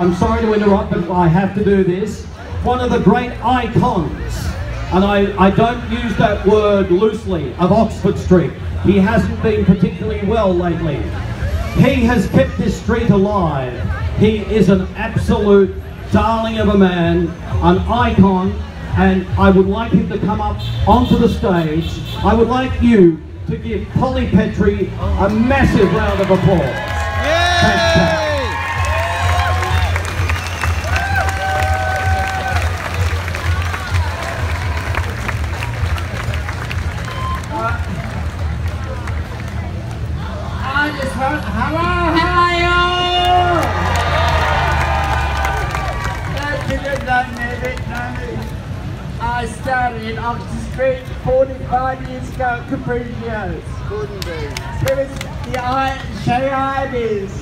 I'm sorry to interrupt, but I have to do this. One of the great icons, and I, I don't use that word loosely, of Oxford Street. He hasn't been particularly well lately. He has kept this street alive. He is an absolute darling of a man, an icon, and I would like him to come up onto the stage. I would like you to give Polly Petrie a massive round of applause. I just hello, how are you? I started in Oxford Street 45 years ago at Capriccio's. It was the I you how.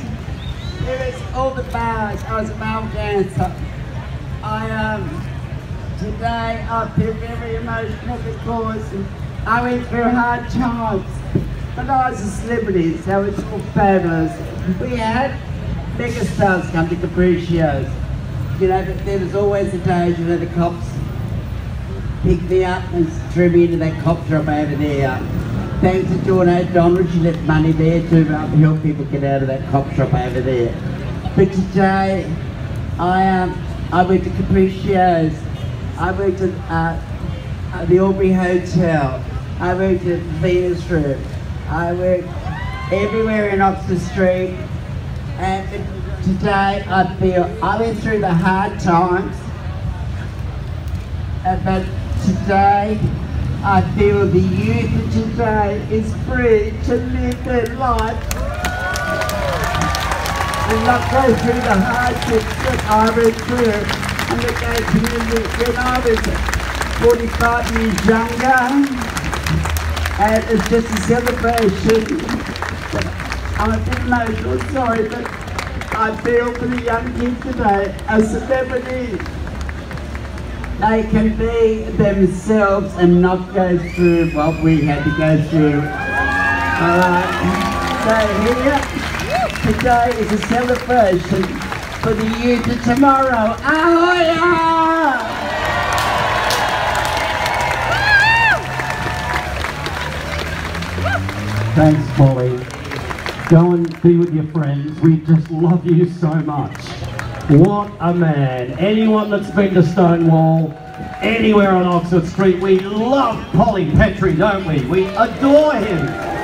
It was all the bars. I was a male dancer. I um today I feel very emotional because I went through hard times. But I was a celebrity, so it's all fabulous. We had mega stars come to Capriccios. You know, but there was always a danger that the cops picked me up and threw me into that cop shop over there. Thanks to Dawn O'Donnell, she left money there to help people get out of that cop shop over there. But today, I um, I went to Capriccios, I went to uh, uh, the Albury Hotel. I went to Venus Room. I went everywhere in Oxford Street. And today, I feel I went through the hard times. Uh, but today, I feel the youth of today is free to live their life and not go through the hardships that I went through and the gay community when I was 45 years younger. And it's just a celebration. I'm a bit emotional, sorry, but I feel for the young kids today, As a celebrity they can be themselves and not go through what we had to go through. Alright, so here, today is a celebration for the youth of tomorrow. Ahoy! Thanks, Polly. Go and be with your friends. We just love you so much. What a man. Anyone that's been to Stonewall, anywhere on Oxford Street, we love Polly Petrie, don't we? We adore him.